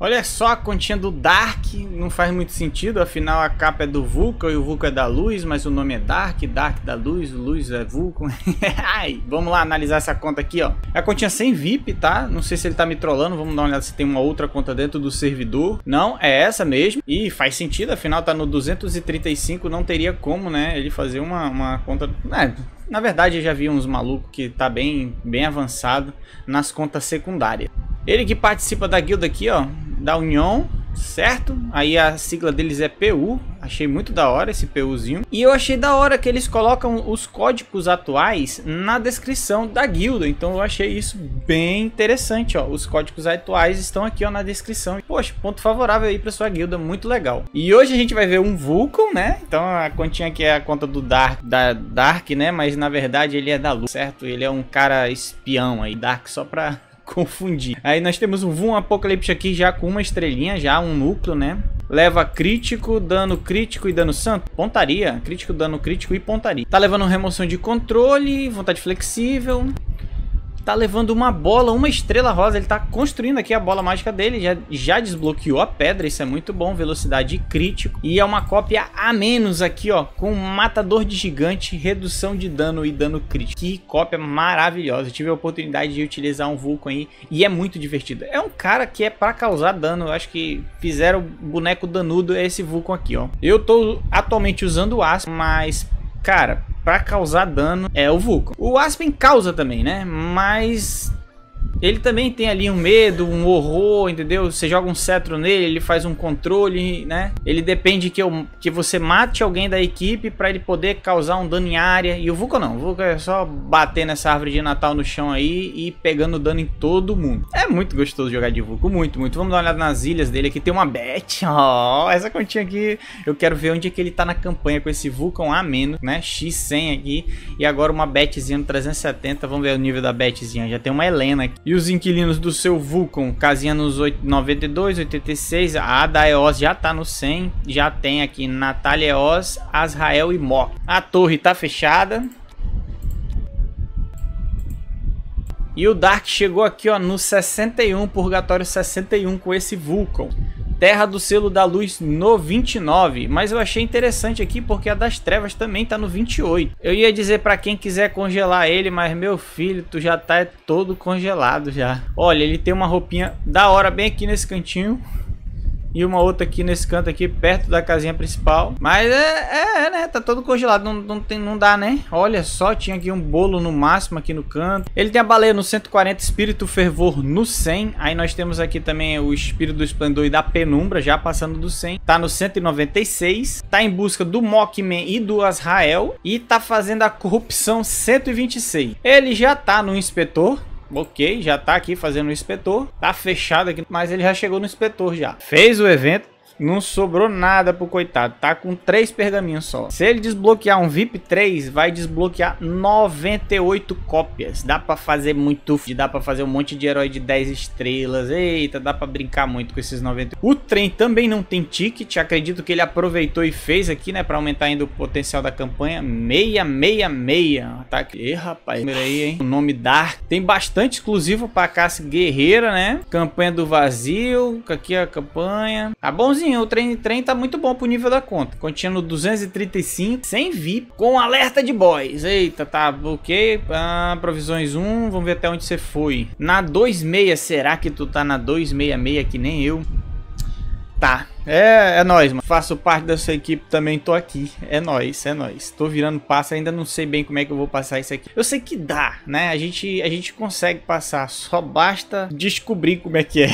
Olha só a continha do Dark, não faz muito sentido, afinal a capa é do Vulcan e o Vulcan é da luz, mas o nome é Dark, Dark da luz, luz é Vulcan. Ai, vamos lá analisar essa conta aqui, ó. É a continha sem VIP, tá? Não sei se ele tá me trollando, vamos dar uma olhada se tem uma outra conta dentro do servidor. Não, é essa mesmo. E faz sentido, afinal tá no 235, não teria como, né, ele fazer uma, uma conta... É, na verdade, eu já vi uns malucos que tá bem, bem avançado nas contas secundárias. Ele que participa da guilda aqui, ó, da União, certo? Aí a sigla deles é PU, achei muito da hora esse PUzinho. E eu achei da hora que eles colocam os códigos atuais na descrição da guilda, então eu achei isso bem interessante, ó. Os códigos atuais estão aqui, ó, na descrição. Poxa, ponto favorável aí pra sua guilda, muito legal. E hoje a gente vai ver um Vulcan, né? Então a continha aqui é a conta do Dark, da Dark, né? Mas na verdade ele é da luz, certo? Ele é um cara espião aí, Dark só pra confundir. Aí nós temos um Voom Apocalipse aqui já com uma estrelinha, já um núcleo, né? Leva crítico, dano crítico e dano santo. Pontaria. Crítico, dano crítico e pontaria. Tá levando remoção de controle, vontade flexível tá levando uma bola, uma estrela rosa. Ele tá construindo aqui a bola mágica dele. Já, já desbloqueou a pedra, isso é muito bom. Velocidade crítico. E é uma cópia a menos aqui, ó. Com matador de gigante, redução de dano e dano crítico. Que cópia maravilhosa. Eu tive a oportunidade de utilizar um Vulcan aí. E é muito divertido. É um cara que é pra causar dano. Eu acho que fizeram boneco danudo esse Vulcan aqui, ó. Eu tô atualmente usando o aço, mas cara, para causar dano é o Vulcan. O Aspen causa também, né? Mas ele também tem ali um medo, um horror, entendeu? Você joga um cetro nele, ele faz um controle, né? Ele depende que, eu, que você mate alguém da equipe para ele poder causar um dano em área. E o Vulcan não, o Vulcan é só bater nessa árvore de Natal no chão aí e pegando dano em todo mundo. É muito gostoso jogar de Vulcan, muito, muito. Vamos dar uma olhada nas ilhas dele, aqui tem uma bet, ó, oh, essa continha aqui. Eu quero ver onde é que ele tá na campanha com esse Vulcan a menos, né? X100 aqui e agora uma betzinha no 370, vamos ver o nível da betzinha. Já tem uma Helena aqui. E os inquilinos do seu Vulcan, casinha nos 92, 86, a da EOS já tá no 100, já tem aqui Natália EOS, Azrael e Mó. A torre tá fechada. E o Dark chegou aqui ó, no 61, Purgatório 61 com esse Vulcan. Terra do Selo da Luz no 29, mas eu achei interessante aqui porque a das Trevas também tá no 28. Eu ia dizer para quem quiser congelar ele, mas meu filho, tu já tá todo congelado já. Olha, ele tem uma roupinha da hora bem aqui nesse cantinho e uma outra aqui nesse canto aqui, perto da casinha principal. Mas é, é, é, né? Tá todo congelado, não, não, tem, não dá, né? Olha só, tinha aqui um bolo no máximo aqui no canto. Ele tem a baleia no 140, espírito fervor no 100. Aí nós temos aqui também o espírito do esplendor e da penumbra, já passando do 100. Tá no 196. Tá em busca do Mockman e do Azrael. E tá fazendo a corrupção 126. Ele já tá no inspetor, Ok, já tá aqui fazendo o inspetor. Tá fechado aqui, mas ele já chegou no inspetor já. Fez o evento, não sobrou nada pro coitado. Tá com três pergaminhos só. Se ele desbloquear um VIP 3, vai desbloquear 98 cópias. Dá pra fazer muito. Dá pra fazer um monte de herói de 10 estrelas. Eita, dá pra brincar muito com esses 98. O trem também não tem ticket. Acredito que ele aproveitou e fez aqui, né? Pra aumentar ainda o potencial da campanha. 666. Tá aqui. Ih, rapaz. Aí, hein? O nome Dark. Tem bastante exclusivo pra caça guerreira, né? Campanha do vazio. Aqui a campanha. Tá bonzinho o trem, trem tá muito bom pro nível da conta. Continha no 235, sem VIP, com alerta de boys. Eita, tá, ok. Ah, provisões 1, vamos ver até onde você foi. Na 26, será que tu tá na 266 que nem eu? Tá, é, é nóis, mano. Faço parte da sua equipe também, tô aqui. É nóis, é nóis. Tô virando passo, ainda não sei bem como é que eu vou passar isso aqui. Eu sei que dá, né? A gente, a gente consegue passar, só basta descobrir como é que é.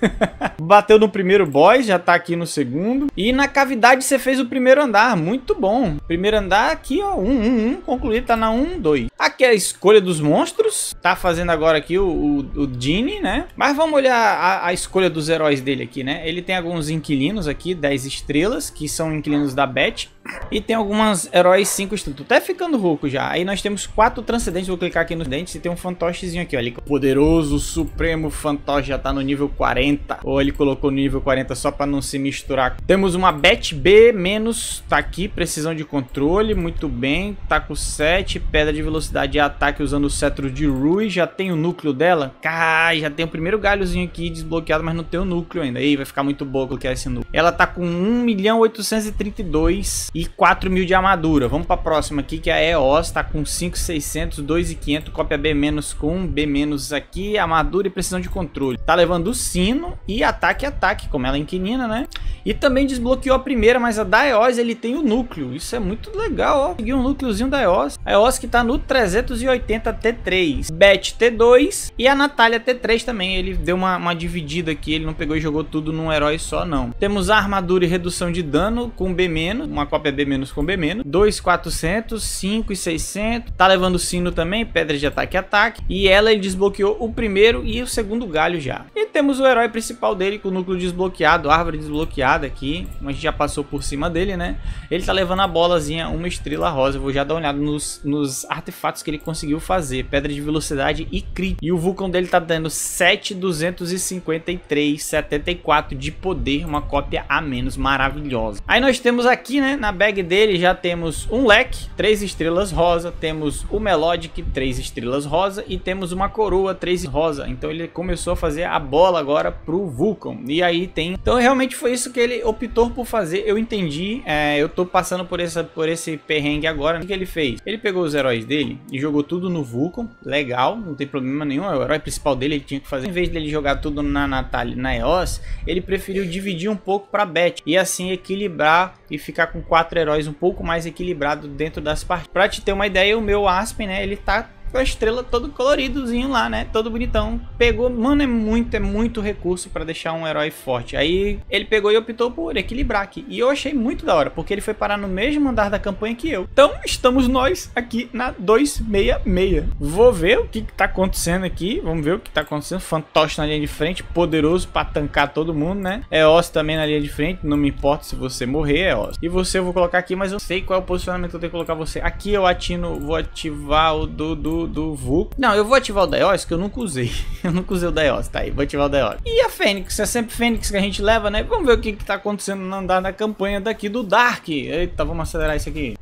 Bateu no primeiro boss, já tá aqui no segundo. E na cavidade você fez o primeiro andar, muito bom. Primeiro andar aqui, ó, um, um, um, concluído, tá na 1, 2. Aqui é a escolha dos monstros, tá fazendo agora aqui o, o, o Genie, né? Mas vamos olhar a, a escolha dos heróis dele aqui, né? Ele tem alguns inquilinos aqui, 10 estrelas, que são inquilinos da Bet. E tem algumas heróis 5 estrelas. Até ficando rouco já. Aí nós temos quatro transcendentes. Vou clicar aqui nos dentes e tem um fantochezinho aqui. Ele, poderoso, supremo fantoche já tá no nível 40. Ou ele colocou no nível 40 só pra não se misturar. Temos uma Bet B menos, tá aqui, precisão de controle, muito bem. Tá com 7, pedra de velocidade e ataque usando o cetro de Rui. Já tem o núcleo dela. Cara, já tem o primeiro galhozinho aqui desbloqueado, mas não tem o núcleo ainda. Aí vai ficar muito bom colocar esse núcleo. Ela tá com 1 milhão 832 e 4 mil de armadura. Vamos pra próxima aqui, que é a EOS. Tá com 5,600, 2,500, cópia B com B aqui, armadura e precisão de controle. Tá levando o sino e ataque ataque, como ela é inquilina, né? E também desbloqueou a primeira, mas a da EOS ele tem o núcleo. Isso é muito legal, ó. Peguei um núcleozinho da EOS. A EOS que tá no 380 T3. Bet T2 e a Natália T3 também. Ele deu uma, uma dividida aqui, ele não pegou e jogou tudo num herói só, não. Temos a armadura e redução de dano com B-, uma cópia B- com B-, 2,400, 5,600. Tá levando sino também, pedra de ataque e ataque. E ela desbloqueou o primeiro e o segundo galho já. E temos o herói principal dele com o núcleo desbloqueado, árvore desbloqueada aqui. A gente já passou por cima dele, né? Ele tá levando a bolazinha, uma estrela rosa. Eu vou já dar uma olhada nos, nos artefatos que ele conseguiu fazer. Pedra de velocidade e crit. E o vulcão dele tá dando 7,253, 74 de poder. Uma cópia a menos, maravilhosa. Aí nós temos aqui, né? Na bag dele já temos um leque, 3 estrelas rosa. Temos o Melodic, 3 estrelas rosa. E temos uma coroa, 3 rosa. Então ele começou a fazer a bola agora pro Vulcan. E aí tem... Então realmente foi isso que ele optou por fazer. Eu entendi. É, eu tô passando por, essa, por esse perrengue agora. O que ele fez? Ele pegou os heróis dele e jogou tudo no Vulcan. Legal, não tem problema nenhum. É o herói principal dele ele tinha que fazer. Em vez dele jogar tudo na Natália na EOS, ele preferiu dividir um pouco pra Beth. E assim equilibrar e ficar com quatro heróis um pouco mais equilibrado dentro das partidas. Pra te ter uma ideia, o meu Aspen, né, ele tá com a estrela todo coloridozinho lá, né? Todo bonitão. Pegou, mano, é muito, é muito recurso para deixar um herói forte. Aí ele pegou e optou por equilibrar aqui. E eu achei muito da hora, porque ele foi parar no mesmo andar da campanha que eu. Então, estamos nós aqui na 266. Vou ver o que, que tá acontecendo aqui. Vamos ver o que tá acontecendo. Fantoche na linha de frente, poderoso para tancar todo mundo, né? Eos também na linha de frente, não me importa se você morrer, Eos. E você eu vou colocar aqui, mas eu sei qual é o posicionamento que eu tenho que colocar você. Aqui eu atino, vou ativar o do, do do, Vulcan. Não, eu vou ativar o Daeos, que eu nunca usei. eu nunca usei o Daeos, tá aí, vou ativar o Daeos. E a Fênix, é sempre Fênix que a gente leva, né? Vamos ver o que, que tá acontecendo no andar da campanha daqui do Dark. Eita, vamos acelerar isso aqui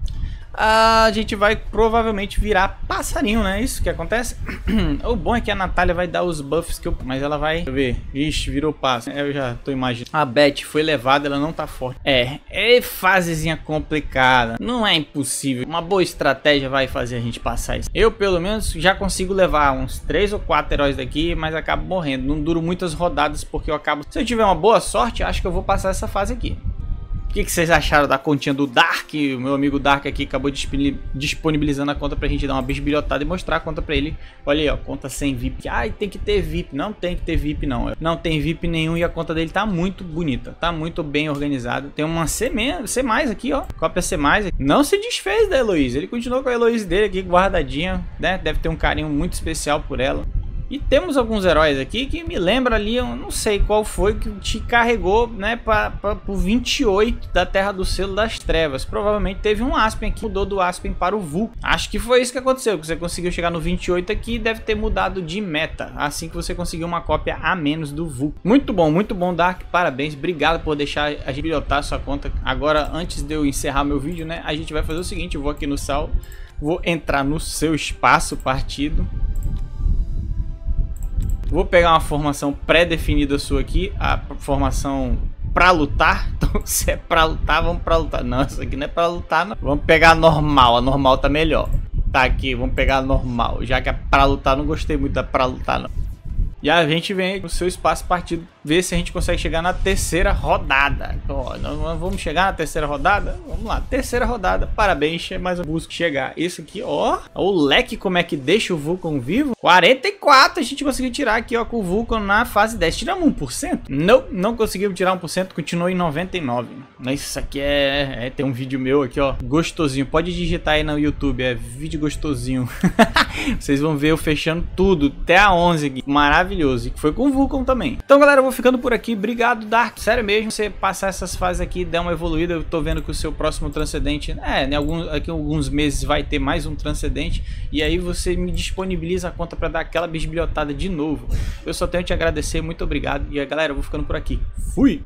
a gente vai provavelmente virar passarinho, né? Isso que acontece. o bom é que a Natália vai dar os buffs que eu... Mas ela vai... Deixa eu ver. Ixi, virou passo. Eu já tô imaginando. A Beth foi levada, ela não tá forte. É, é fasezinha complicada. Não é impossível. Uma boa estratégia vai fazer a gente passar isso. Eu, pelo menos, já consigo levar uns 3 ou 4 heróis daqui, mas acabo morrendo. Não duro muitas rodadas porque eu acabo... Se eu tiver uma boa sorte, acho que eu vou passar essa fase aqui que, que vocês acharam da continha do Dark? O meu amigo Dark aqui acabou disponibilizando a conta pra gente dar uma bisbilhotada e mostrar a conta pra ele. Olha aí, ó, conta sem VIP. Ai, tem que ter VIP. Não tem que ter VIP, não. Não tem VIP nenhum e a conta dele tá muito bonita. Tá muito bem organizada. Tem uma C, C mais aqui, ó. Cópia C mais. Não se desfez da Heloísa. Ele continuou com a Heloísa dele aqui guardadinha, né? Deve ter um carinho muito especial por ela. E temos alguns heróis aqui que me lembra ali, eu não sei qual foi que te carregou, né, para o 28 da Terra do Selo das Trevas. Provavelmente teve um Aspen aqui, mudou do Aspen para o Vulcan. Acho que foi isso que aconteceu, que você conseguiu chegar no 28 aqui deve ter mudado de meta, assim que você conseguiu uma cópia a menos do Vulcan. Muito bom, muito bom, Dark, parabéns, obrigado por deixar a gente pilotar sua conta. Agora, antes de eu encerrar meu vídeo, né, a gente vai fazer o seguinte, eu vou aqui no sal, vou entrar no seu espaço partido, Vou pegar uma formação pré-definida sua aqui, a formação pra lutar. Então, se é pra lutar, vamos pra lutar. Não, isso aqui não é pra lutar, não. Vamos pegar a normal, a normal tá melhor. Tá aqui, vamos pegar a normal. Já que é pra lutar, não gostei muito da pra lutar, não. E a gente vem no seu espaço partido ver se a gente consegue chegar na terceira rodada. Então, ó, vamos chegar na terceira rodada? Vamos lá, terceira rodada. Parabéns, mais um busco chegar. Esse aqui, ó, o leque como é que deixa o Vulcan vivo? 44 a gente conseguiu tirar aqui, ó, com o Vulcan na fase 10. Tiramos 1%? Não, não conseguimos tirar 1%, continuou em 99. Mas isso aqui é, é, tem um vídeo meu aqui, ó, gostosinho. Pode digitar aí no YouTube, é vídeo gostosinho. Vocês vão ver eu fechando tudo, até a 11 aqui. Maravilhoso. E que foi com o Vulcan também. Então, galera, eu vou ficando por aqui. Obrigado, Dark. Sério mesmo, você passar essas fases aqui, dar uma evoluída. Eu tô vendo que o seu próximo transcendente, é, em alguns, aqui alguns meses vai ter mais um transcendente. E aí você me disponibiliza a conta para dar aquela bisbilhotada de novo. Eu só tenho te agradecer, muito obrigado. E galera, eu vou ficando por aqui. Fui!